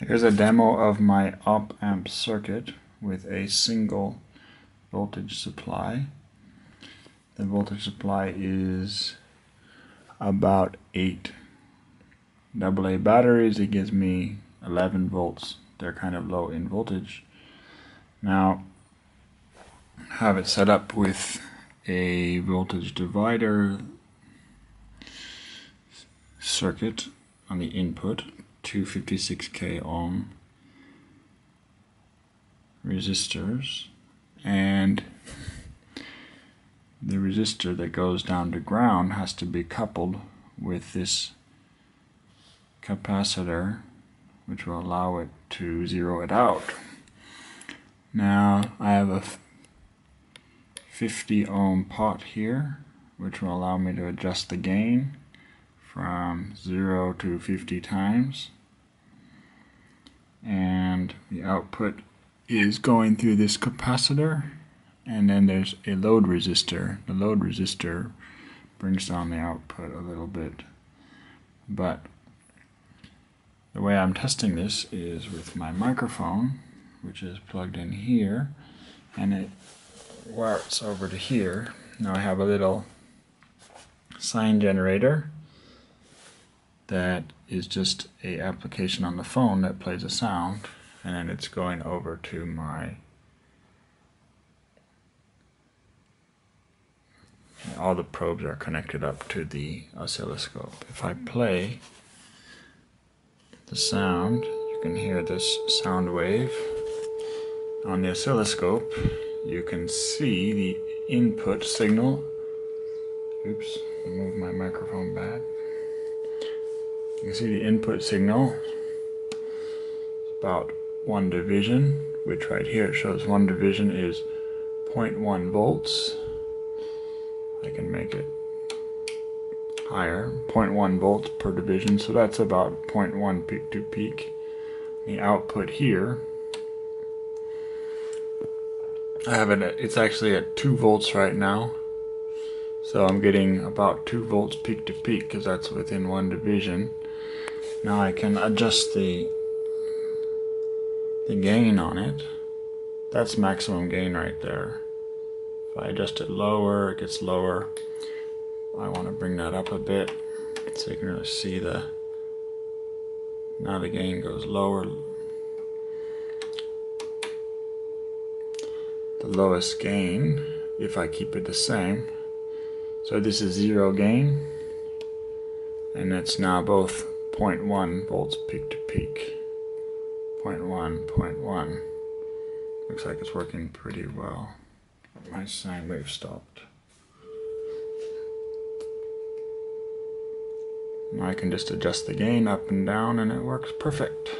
Here's a demo of my op amp circuit with a single voltage supply. The voltage supply is about 8 AA batteries. It gives me 11 volts. They're kind of low in voltage. Now, have it set up with a voltage divider circuit on the input 256k ohm resistors and the resistor that goes down to ground has to be coupled with this capacitor which will allow it to zero it out. Now I have a 50 ohm pot here which will allow me to adjust the gain from 0 to 50 times and the output is going through this capacitor and then there's a load resistor. The load resistor brings down the output a little bit but the way I'm testing this is with my microphone which is plugged in here and it wires over to here. Now I have a little sine generator that is just a application on the phone that plays a sound and then it's going over to my all the probes are connected up to the oscilloscope. If I play the sound, you can hear this sound wave. On the oscilloscope, you can see the input signal. Oops, move my microphone back. You can see the input signal. It's about one division, which right here it shows one division is 0.1 volts. I can make it higher, 0.1 volts per division, so that's about 0.1 peak to peak. The output here, I have it, it's actually at 2 volts right now. So I'm getting about 2 volts peak to peak because that's within one division. Now I can adjust the the gain on it. That's maximum gain right there. If I adjust it lower, it gets lower. I want to bring that up a bit so you can really see the now the gain goes lower. The lowest gain if I keep it the same. So this is zero gain and it's now both 0.1 volts peak to peak. 0.1, 0.1. Looks like it's working pretty well. My sine wave stopped. Now I can just adjust the gain up and down and it works perfect.